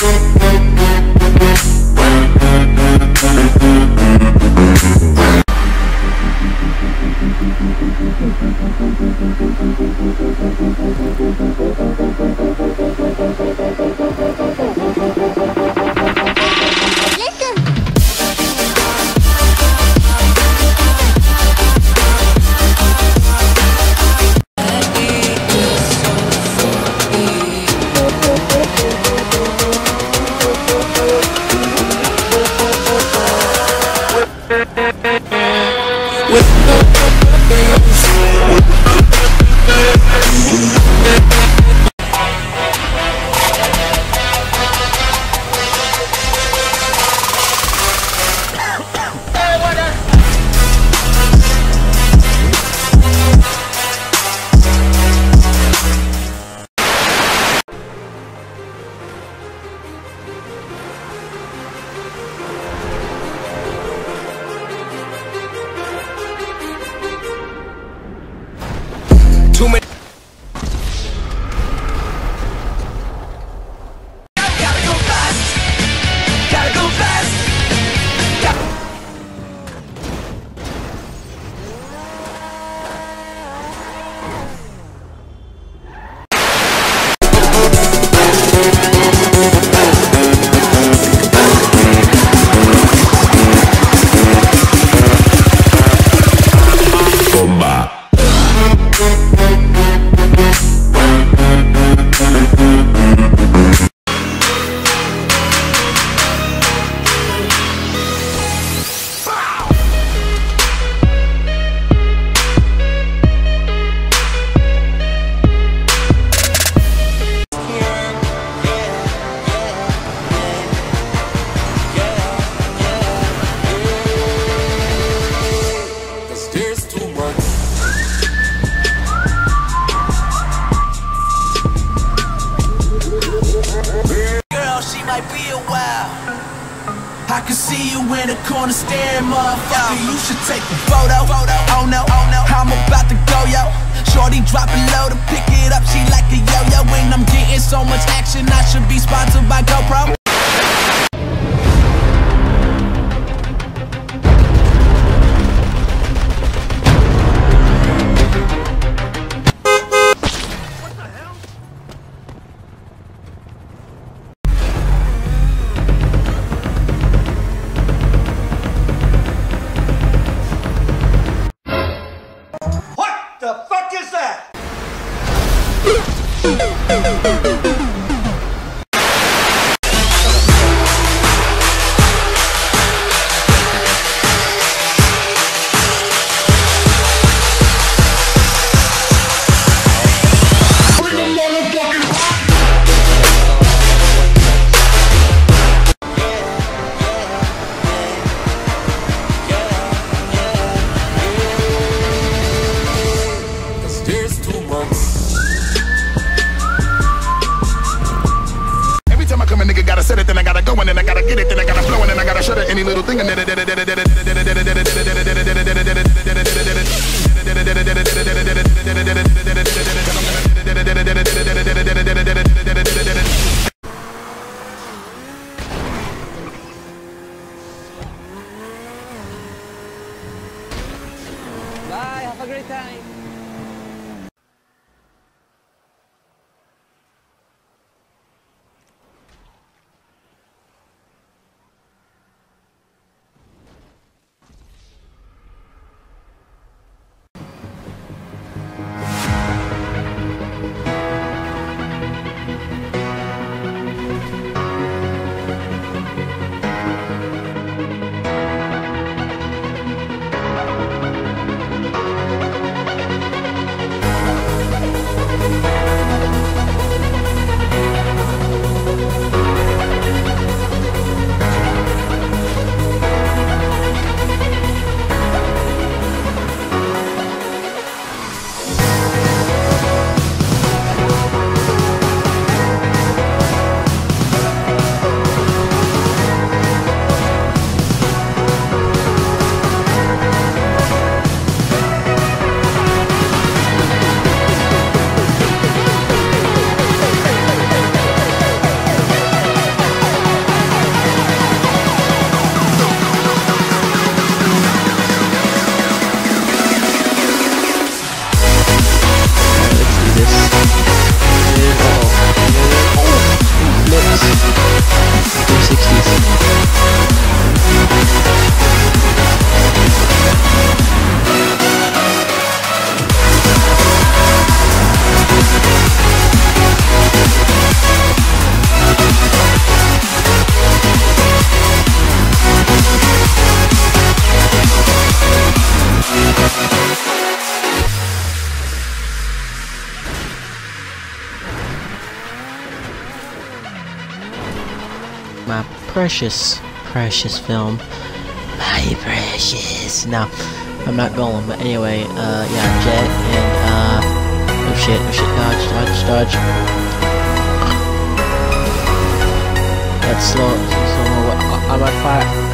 gonna Too see you in the corner staring, motherfucker. You should take a photo. Oh no, oh no, I'm about to go, yo. Shorty drop it low to pick it up. She like a yo-yo. When I'm getting so much action, I should be sponsored by GoPro. Fuck is that? Bye, time. precious, precious film. My precious. No, I'm not going. But anyway, uh, yeah, Jet and uh, oh shit, oh shit, dodge, dodge, dodge. That's slow, slow. I'm on fire.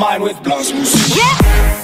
Mind with blows. Yeah.